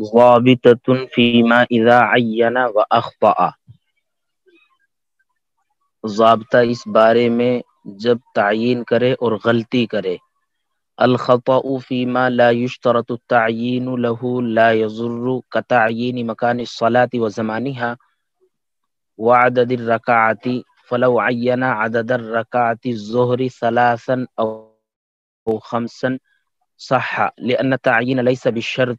वाबिततुन फीमा इज़ा अय्यना व अख्ता ज़ाब्ता इस बारे में जब तयन करे और गलती करे अलखतउ फीमा ला युश्तरतु तयीन लहू ला यजुर्रु कतयीन मकान सलाति व ज़मानिहा व अदद रकाअती फलौ अय्यना अदद खमसन सह लिअन्न तयीन लैस बिशर्त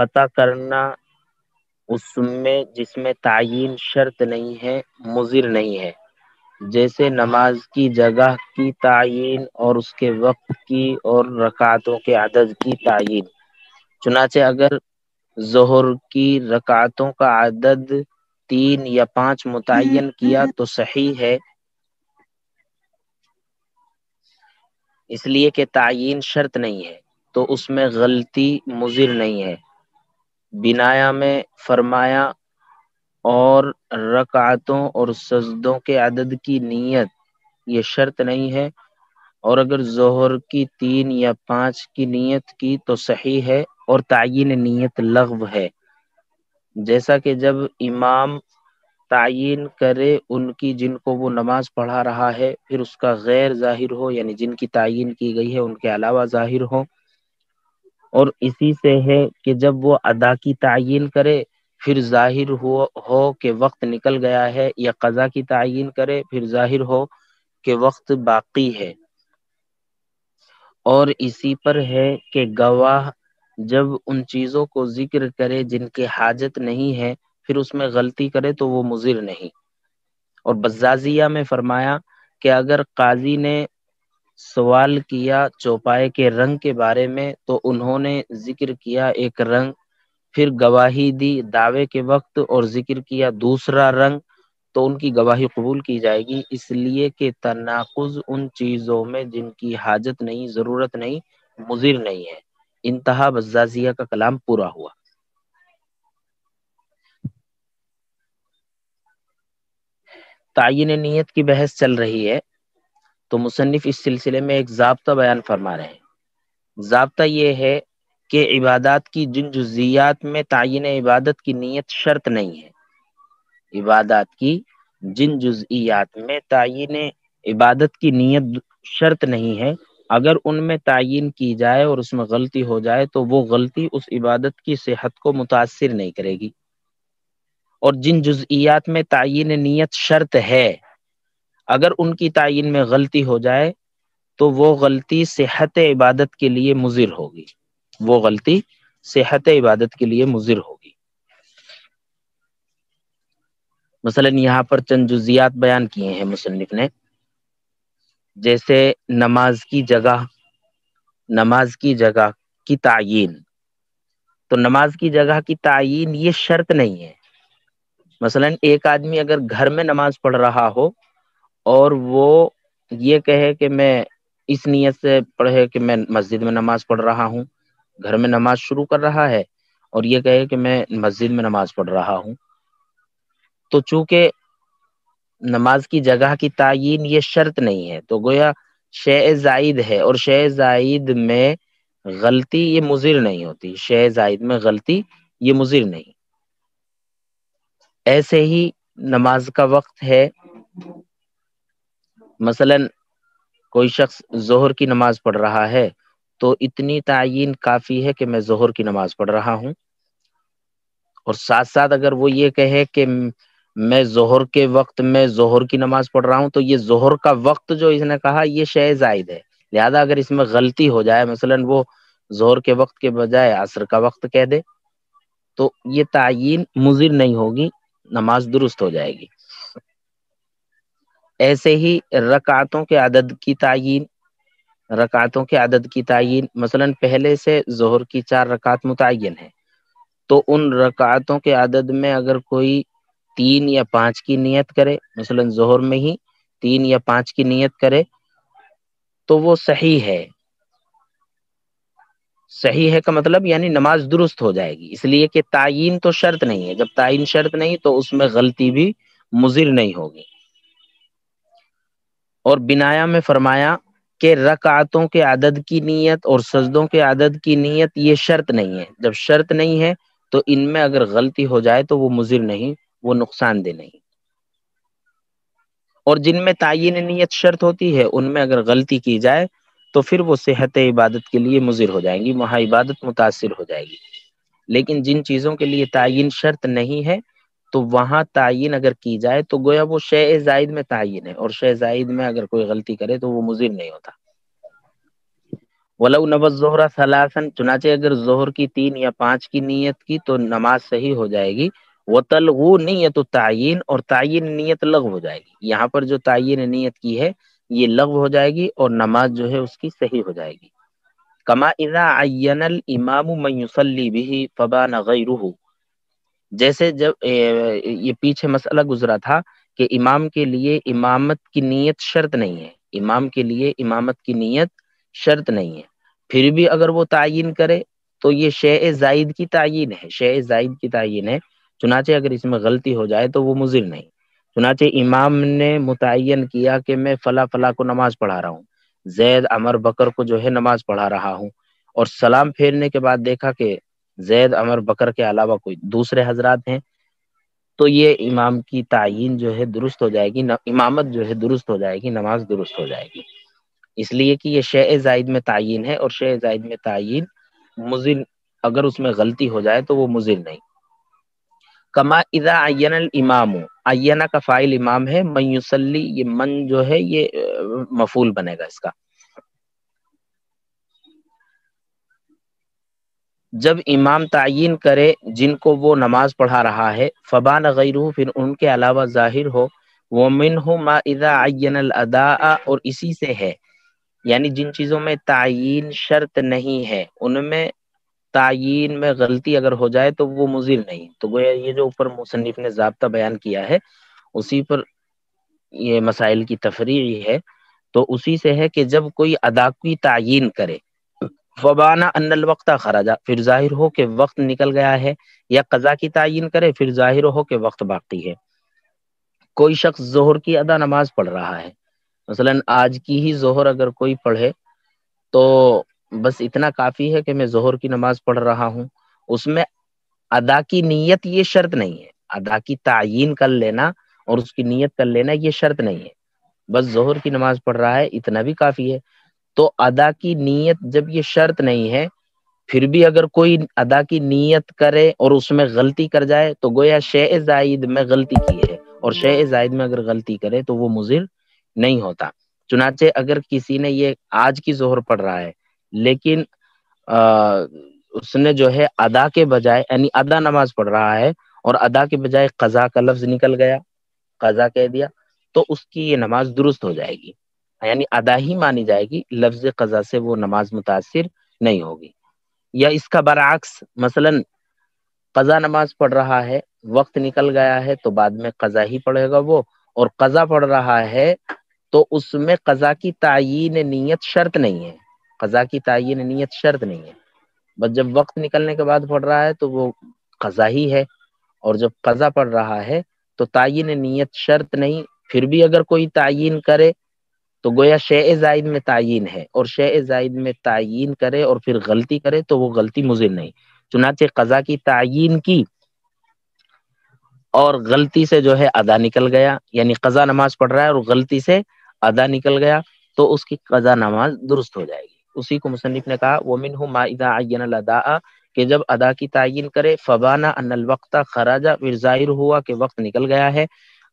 खता करना उसमें जिसमें तायीन शर्त नहीं है, मुजिर नहीं है। जैसे नमाज़ की जगह की तयन और उसके वक्त की और रकातों के अदद की तायीन। चुनाचे अगर जहर की रकातों का आदद तीन या पाँच मुतन किया तो सही है। इसलिए कि तयन शर्त नहीं है तो उसमें गलती मुजिर नहीं है। बिनाया में फरमाया और रकातों और सजदों के अदद की नीयत, ये शर्त नहीं है। और अगर जोहर की तीन या पाँच की नीयत की तो सही है और तयन नीयत लघव है। जैसा कि जब इमाम तयन करे उनकी जिनको वो नमाज़ पढ़ा रहा है, फिर उसका गैर ज़ाहिर हो, यानी जिनकी तयन की गई है उनके अलावा ज़ाहिर हो और इसी से है कि जब वो अदा की तयन करे, फिर ज़ाहिर हो हो कि वक्त निकल गया है या कज़ा की तयन करे, फिर ज़ाहिर हो कि वक्त बाकी है। और इसी पर है कि गवाह जब उन चीज़ों को ज़िक्र करे जिनके हाजत नहीं है, फिर उसमें गलती करे तो वो मुजिर नहीं। और बजाजिया में फरमाया कि अगर काजी ने सवाल किया चौपाए के रंग के बारे में तो उन्होंने ज़िक्र किया एक रंग, फिर गवाही दी दावे के वक्त और ज़िक्र किया दूसरा रंग तो उनकी गवाही कबूल की जाएगी। इसलिए कि तनाकुज उन चीज़ों में जिनकी हाजत नहीं, ज़रूरत नहीं, मुजिर नहीं है। इंतहा बजाजिया का कलाम पूरा हुआ। तयन नीयत की बहस चल रही है। तो मुसनफ़ इस सिलसिले में एक जबता बयान फरमा रहे हैं। जबता ये है कि इबादत की जिन जुजियात में तयन इबादत की नीयत शर्त नहीं है। इबादत की जिन जुजियात में तयन इबादत की नीयत शर्त नहीं है, अगर उनमें तयन की जाए और उसमें गलती हो जाए तो वो गलती उस इबादत की सेहत को मुतासर नहीं करेगी। और जिन जुजियात में तयन नीयत शर्त है अगर उनकी तयन में गलती हो जाए तो वो गलती सेहत इबादत के लिए मुजिर होगी। वो गलती सेहत इबादत के लिए मुजिर होगी। मसलन यहाँ पर चंद जुजियात बयान किए हैं मुसनफ ने। जैसे नमाज़ की जगह, नमाज़ की जगह की तयन। तो नमाज़ की जगह की तयन ये शर्त नहीं है। मसलन एक आदमी अगर घर में नमाज़ पढ़ रहा हो और वो ये कहे कि मैं इस नीयत से पढ़े कि मैं मस्जिद में नमाज़ पढ़ रहा हूँ, घर में नमाज़ शुरू कर रहा है और ये कहे कि मैं मस्जिद में नमाज़ पढ़ रहा हूँ। तो चूँकि नमाज़ की जगह की तयन ये शर्त नहीं है तो गोया शे जायद है और शे जायद में गलती ये मुजिर नहीं होती। शे जायद में गलती ये मुजिर नहीं। ऐसे ही नमाज़ का वक्त है मसलन, कोई शख्स जोहर की नमाज़ पढ़ रहा है तो इतनी तयन काफ़ी है कि मैं जोहर की नमाज़ पढ़ रहा हूँ। और साथ साथ अगर वो ये कहे कि मैं जोहर के वक्त में जोहर की नमाज़ पढ़ रहा हूँ तो ये जोहर का वक्त जो इसने कहा, ये शय जायद है। लिहाजा अगर इसमें गलती हो जाए, मसलन वो जोहर के वक्त के बजाय असर का वक्त कह दे तो ये तयन मुजिर नहीं होगी, नमाज़ दुरुस्त हो जाएगी। ऐसे ही रकातों के आदद की तयन, रकातों के आदद की तयन, मसलन पहले से जोहर की चार रकात मुतन है। तो उन रकातों के आदद में अगर कोई तीन या पाँच की नियत करे, मसलन जोहर में ही तीन या पाँच की नियत करे तो वो सही है। सही है का मतलब यानी नमाज़ दुरुस्त हो जाएगी। इसलिए कि तयन तो शर्त नहीं है। जब तयन शर्त नहीं तो उसमें गलती भी मुजिर नहीं होगी। और बिनाया में फरमाया कि रकातों के आदद की नीयत और सजदों के आदद की नीयत ये शर्त नहीं है। जब शर्त नहीं है तो इनमें अगर गलती हो जाए तो वो मुजिर नहीं, वो नुकसानदेह नहीं। और जिनमें तयन नीयत शर्त होती है, उनमें अगर गलती की जाए तो फिर वो सेहत इबादत के लिए मुजिर हो जाएँगी वहाँ इबादत मुतासर हो जाएगी। लेकिन जिन चीज़ों के लिए तयन शर्त नहीं है तो वहाँ तयन अगर की जाए तो गोया वो शे जायद में तयन है और शे जायद में अगर कोई गलती करे तो वो मुजिर नहीं होता। वलऊ नवज जोहरा सलासन, चुनाचे अगर जोहर की तीन या पाँच की नीयत की तो नमाज़ सही हो जाएगी। वो नीयत तयन, और तयन नीयत लग हो जाएगी। यहाँ पर जो तयन नीयत की है, ये लग हो जाएगी और नमाज़ जो है, उसकी सही हो जाएगी। कमा इजा अयनल इमाम मयुसली भी फबान गैरुहु। जैसे जब ये पीछे मसला गुजरा था कि इमाम के लिए इमामत की नीयत शर्त नहीं है। इमाम के लिए इमामत की नीयत शर्त नहीं है। फिर भी अगर वो तयन करे तो ये शे जायद की तयन है। शे जायद की तयन है। चुनाचे अगर इसमें गलती हो जाए तो वो मुजिर नहीं। चुनाचे इमाम ने मुतन किया कि मैं फला फला को नमाज़ पढ़ा रहा हूँ। जैद, अमर, बकर को जो है नमाज़ पढ़ा रहा हूँ। और सलाम फेरने के बाद देखा कि जैद अमर बकर के अलावा कोई दूसरे हजरात हैं? तो ये इमाम की तयन जो है दुरुस्त हो जाएगी इमामत जो है दुरुस्त हो जाएगी, नमाज़ दुरुस्त हो जाएगी। इसलिए कि ये शे जायद में तयन है और शे जायद में तयन मुजिर अगर उसमें गलती हो जाए तो वो मुजिर नहीं। कमा इदा अयन इमाम अयना का फ़ाइल इमाम है मयूसली ये मन जो है, ये मफूल बनेगा इसका। जब इमाम तयन करे जिनको वो नमाज़ पढ़ा रहा है, फबान गैरू फिर उनके अलावा ज़ाहिर हो, वो मिन अदा और इसी से है। यानी जिन चीज़ों में तयन शर्त नहीं है, उनमें तयन में गलती अगर हो जाए तो वो मुजिर नहीं। तो गोया ये जो ऊपर मुसनफ़ ने जबता बयान किया है, उसी पर ये मसाइल की तफरी है। तो उसी से है कि जब कोई अदा की तयन करे फबाना अनल वक्त खराजा। फिर ज़ाहिर हो के वक्त निकल गया है, या कज़ा की तयन करे, फिर ज़ाहिर हो के वक्त बाकी है। कोई शख्स जोहर की अदा नमाज़ पढ़ रहा है। मसलन, आज की ही जोहर अगर कोई पढ़े तो बस इतना काफ़ी है कि मैं जोहर की नमाज़ पढ़ रहा हूँ। उसमें अदा की नीयत ये शर्त नहीं है। अदा की तयन कर लेना और उसकी नीयत कर लेना ये शर्त नहीं है। बस जोहर की नमाज़ पढ़ रहा है, इतना भी काफ़ी है। तो अदा की नीयत जब ये शर्त नहीं है फिर भी अगर कोई अदा की नीयत करे और उसमें गलती कर जाए तो गोया शे में गलती की है और शे में अगर गलती करे तो वो मुजिर नहीं होता। चुनाचे अगर किसी ने ये आज की जोहर पढ़ रहा है लेकिन आ, उसने जो है अदा के बजाय यानी अदा नमाज़ पढ़ रहा है और अदा के बजाय कजा का लफ्ज निकल गया कजा कह दिया तो उसकी ये नमाज़ दुरुस्त हो जाएगी। यानी अदा ही मानी जाएगी, लफ्ज कजा से वो नमाज़ मुतासर नहीं होगी। या इसका बरक्स मसलन कजा नमाज़ पढ़ रहा है, वक्त निकल गया है तो बाद में कजा ही पढ़ेगा वो, और कजा पढ़ रहा है तो उसमें कजा की तयन नीयत शर्त नहीं है। कजा की तयन नीयत शर्त नहीं है। बस जब वक्त निकलने के बाद पढ़ रहा है तो वो कजा ही है, और जब कजा पढ़ रहा है तो तयन नीयत शर्त नहीं, फिर भी अगर कोई तयन करे तो गोया शे जायद में तयन है और शे जायद में तयन करे और फिर गलती करे तो वो गलती मुजिर नहीं। चुनाचे कजा की तयन की और गलती से जो है अदा निकल गया, यानी कजा नमाज़ पढ़ रहा है और गलती से अदा निकल गया तो उसकी कजा नमाज़ दुरुस्त हो जाएगी। उसी को मुसनफ ने कहा वो मिन अदा कि जब अदा की तयन करे, फबाना अनल वक्ता खराजा, फिर ज़ाहिर हुआ कि वक्त निकल गया है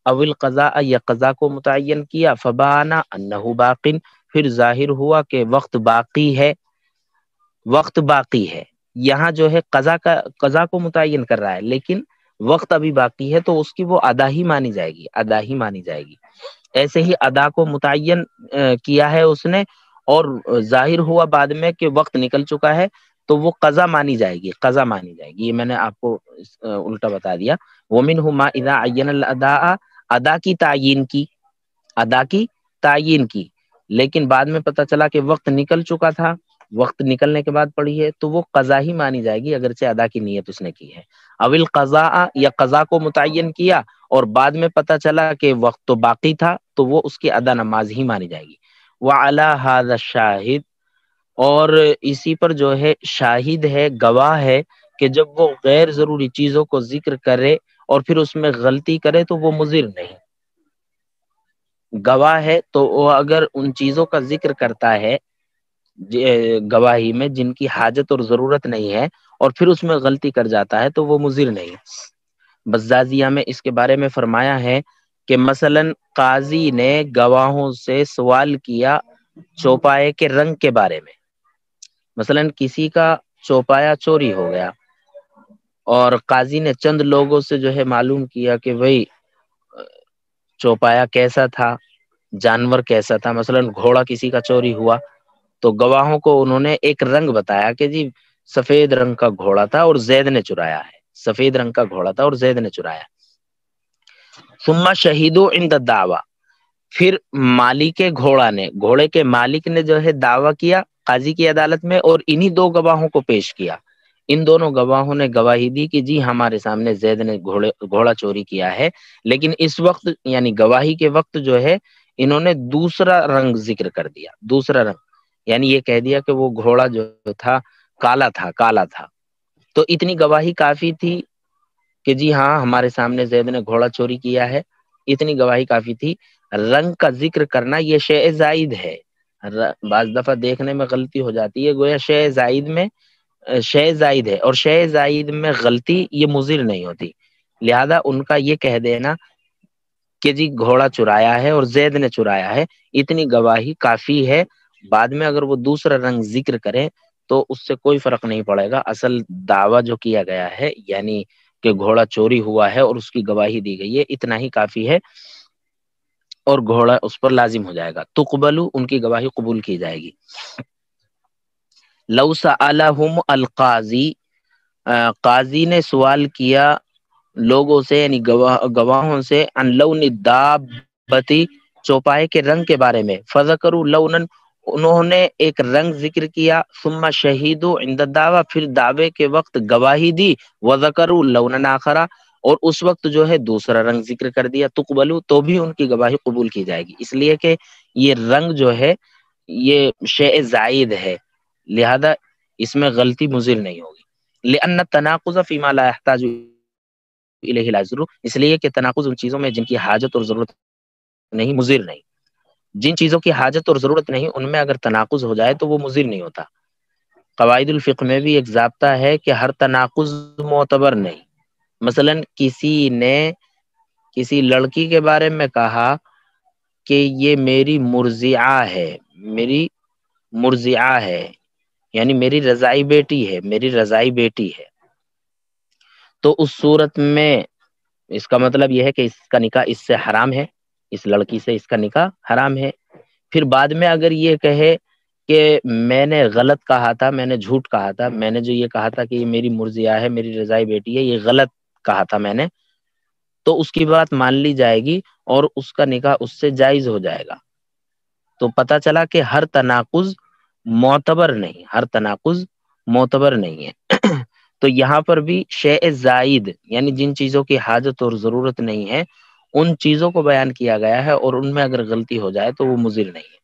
अविल कज़ा या कज़ा को मुतन किया, फबाना अन्नहु बाकिन, फिर ज़ाहिर हुआ कि वक्त बाकी है, वक्त बाकी है। यहाँ जो है कज़ा का, कज़ा को मुतन कर रहा है, लेकिन वक्त अभी बाकी है तो उसकी वो अदा ही मानी जाएगी, अदा ही मानी जाएगी। ऐसे ही अदा को मुतन किया है उसने, और ज़ाहिर हुआ बाद में कि वक्त निकल चुका है तो वो कज़ा मानी जाएगी, कज़ा मानी जाएगी। ये मैंने आपको उल्टा बता दिया। वमिन हुमा इदा अदा अदा की तयन की, अदा की तयन की। लेकिन बाद में पता चला कि वक्त निकल चुका था, वक्त निकलने के बाद पड़ी है तो वो कज़ा ही मानी जाएगी अगर से अदा की नीयत उसने की है। अविल कज़ा, या कज़ा को मुतन किया, और बाद में पता चला कि वक्त तो बाकी था तो वो उसकी अदा नमाज़ ही मानी जाएगी। वाला हाद शाहिद, और इसी पर जो है, शाहिद है, गवाह है, कि जब वो गैर ज़रूरी चीज़ों को ज़िक्र करे और फिर उसमें गलती करे तो वो मुजिर नहीं। गवाह है तो वो अगर उन चीज़ों का ज़िक्र करता है गवाही में जिनकी हाजत और ज़रूरत नहीं है और फिर उसमें गलती कर जाता है तो वो मुजिर नहीं। बजाजिया में इसके बारे में फरमाया है कि मसलन काजी ने गवाहों से सवाल किया चौपाए के रंग के बारे में। मसलन किसी का चौपाया चोरी हो गया और काजी ने चंद लोगों से जो है मालूम किया कि भाई, चौपाया कैसा था, जानवर कैसा था। मसलन घोड़ा किसी का चोरी हुआ तो गवाहों को उन्होंने एक रंग बताया कि जी, सफ़ेद रंग का घोड़ा था और जैद ने चुराया है। सफ़ेद रंग का घोड़ा था और जैद ने चुराया। सुम्मा शहीदो इन दावा। फिर मालिक घोड़ा ने, घोड़े के मालिक ने जो है दावा किया काजी की अदालत में और इन्हीं दो गवाहों को पेश किया। इन दोनों गवाहों ने गवाही दी कि जी, हमारे सामने जैद ने घोड़े, घोड़ा चोरी किया है। लेकिन इस वक्त, यानी गवाही के वक्त जो है, इन्होंने दूसरा रंग ज़िक्र कर दिया। दूसरा रंग, यानी ये कह दिया कि वो घोड़ा जो था, काला था काला था। तो इतनी गवाही काफ़ी थी कि जी हाँ हमारे सामने जैद ने घोड़ा चोरी किया है। इतनी गवाही काफ़ी थी। रंग का ज़िक्र करना ये शे जायद है बाज दफ़ा देखने में गलती हो जाती है, गोया शे जायद में शे जायद है और शे जायद में गलती ये मुजिर नहीं होती। लिहाजा उनका ये कह देना कि जी घोड़ा चुराया है और जैद ने चुराया है, इतनी गवाही काफ़ी है, बाद में अगर वो दूसरा रंग ज़िक्र करें तो उससे कोई फ़र्क नहीं पड़ेगा। असल दावा जो किया गया है, यानी कि घोड़ा चोरी हुआ है और उसकी गवाही दी गई है, इतना ही काफ़ी है और घोड़ा उस पर लाजिम हो जाएगा। तुकबलू उनकी गवाही कबूल की जाएगी। लऊसा अल काजी। ने सवाल किया लोगों से, यानी गवाह, गवाहों से दाबती चौपाए के रंग के बारे में। फजकरू लौनन उन्होंने एक रंग ज़िक्र किया, सुम्मा शहीदो इंद दावा, फिर दावे के वक्त गवाही दी, वजकरू लौनन आखरा, और उस वक्त जो है दूसरा रंग ज़िक्र कर दिया, तुकबलू तो भी उनकी गवाही कबूल की जाएगी। इसलिए कि ये रंग जो है, ये शे जायद है। लिहाजा इसमें गलती मुजिर नहीं होगी। लाजू इसलिए कि तनाकुज उन चीज़ों में जिनकी हाजत और ज़रूरत नहीं, मुजिर नहीं। जिन चीज़ों की हाजत और ज़रूरत नहीं, उनमें अगर तनाकुज हो जाए तो वो मुजिर नहीं होता। कवायदुल्फ़िक में भी एक जबता है कि हर तनाकुज मोतबर नहीं। मसलन किसी ने किसी लड़की के बारे में कहा कि ये मेरी मुर्जिया है, मेरी मुर्जिया है। यानी मेरी रजाई बेटी है, मेरी रजाई बेटी है। तो उस सूरत में इसका मतलब यह है कि इसका निकाह इससे हराम है, इस लड़की से इसका निकाह हराम है। फिर बाद में अगर ये कहे कि मैंने गलत कहा था, मैंने झूठ कहा था, मैंने जो ये कहा था कि ये मेरी मुर्जिया है, मेरी रजाई बेटी है, ये गलत कहा था मैंने तो उसकी बात मान ली जाएगी और उसका निकाह उससे जायज़ हो जाएगा। तो पता चला कि हर तनाकुज मोतबर नहीं, हर तनाकुज मोतबर नहीं है। तो यहाँ पर भी शे जायद यानी जिन चीज़ों की हाजत और ज़रूरत नहीं है, उन चीज़ों को बयान किया गया है और उनमें अगर गलती हो जाए तो वो मुजिर नहीं है।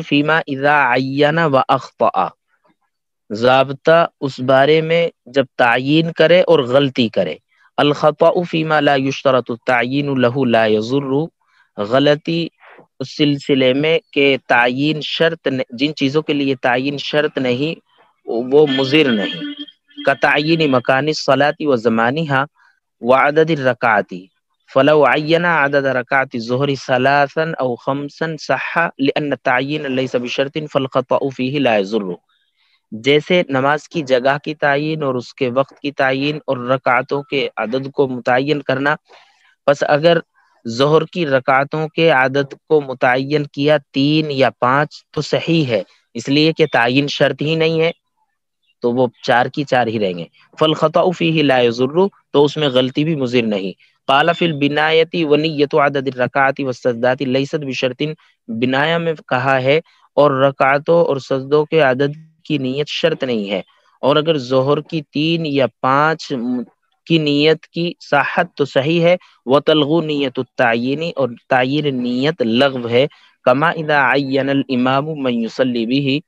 फीमा इजा व अख्ता जाबता उस बारे में जब तयन करे और गलती करे। अलखता फीमा ला युशरत तयन लहू ला यजुर्रु, गलती उस सिलसिले में के तयन शर्त जिन चीज़ों के लिए तयन शर्त नहीं, वो मुजिर नहीं। का मकानी सलाती व ज़मानी हाँ वदद रकाती। जैसे नमाज़ की जगह की तयन और उसके वक्त की तयन और रकातों के अदद को मुतन करना। बस अगर जहर की रकातों के आदत को मुतन किया तीन या पाँच तो सही है, इसलिए कि तयन शर्त ही नहीं है तो वो चार की चार ही रहेंगे। फल खतौफी ही लाजुर्रु तो उसमें गलती भी मुजिर नहीं। काला फिल बिनायती वनीयत आदद रकाती व सजदाती लईसत बिशर्तिन बिनाया में कहा है, और रकातों और सजदों के आदत की नीयत शर्त नहीं है। और अगर जोहर की तीन या पाँच की नीयत की साहत तो सही है व तलगु नीयत तयनी और तयन नीयत लघव है। कमा इदा आयन इमाम मयुसली भी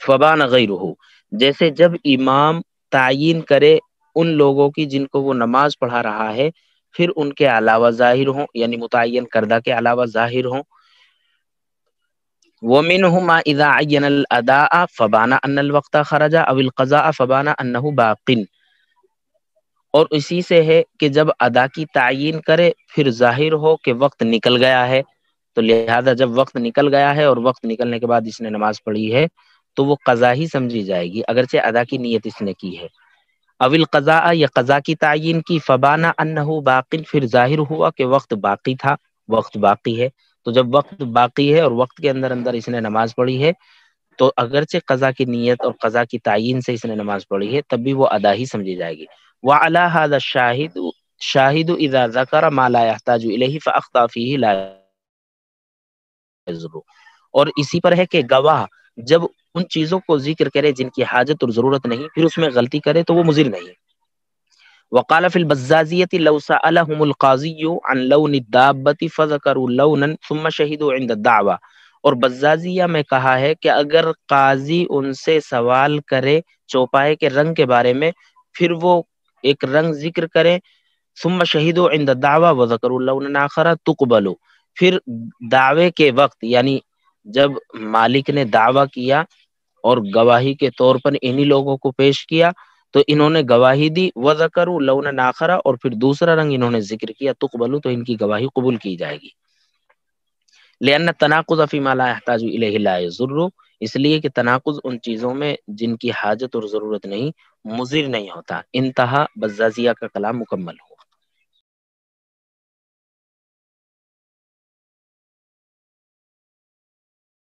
फबान गैरहू। जैसे जब इमाम तयन करे उन लोगों की जिनको वो नमाज़ पढ़ा रहा है, फिर उनके अलावा ज़ाहिर हों, यानी मुतन करदा के अलावा ज़ाहिर हों। वमिन इदा अदा फबाना अन वक्त खराजा, अविल कज़ा फबाना अन्नहु बाकिन। और इसी से है कि जब अदा की तयन करे, फिर ज़ाहिर हो कि वक्त निकल गया है। तो लिहाजा जब वक्त निकल गया है और वक्त निकलने के बाद इसने नमाज़ पढ़ी है तो वो कज़ा ही समझी जाएगी, अगरचे अदा की नीयत इसने की है। अविल कज़ा, या कज़ा की तयन की, फबाना अन्नहु बाकिन, फिर ज़ाहिर हुआ कि वक्त बाकी था, वक्त बाकी है। तो जब वक्त बाकी है और वक्त के अंदर अंदर इसने नमाज़ पढ़ी है तो अगरचे कज़ा की नीयत और कज़ा की तयन से इसने नमाज़ पढ़ी है, तब भी वो अदा ही समझी जाएगी। वाला हाद शाहिद और इसी पर है कि गवाह जब उन चीज़ों को ज़िक्र करे जिनकी हाजत और ज़रूरत नहीं, फिर उसमें गलती करे तो वो मुजिर नहीं और बज्जाजिया में कहा है कि अगर काजी उनसे सवाल करे चौपाए के रंग के बारे में, फिर वो एक रंग ज़िक्र करें, सुम्मा शहीदो इंद दावा व जकरुल्लाखरा तुकबलो। फिर दावे के वक्त, यानी जब मालिक ने दावा किया और गवाही के तौर पर इन्हीं लोगों को पेश किया तो इन्होंने गवाही दी, व जकरू नाखरा, और फिर दूसरा रंग इन्होंने ज़िक्र किया, तुकबलू तो इनकी गवाही कबूल की जाएगी। लेन तनाकुज ज़ुर्रु इसलिए कि तनाकुज उन चीज़ों में जिनकी हाजत और ज़रूरत नहीं, मुजिर नहीं होता। इंतहा बजाजिया का कलाम मुकम्मल हो।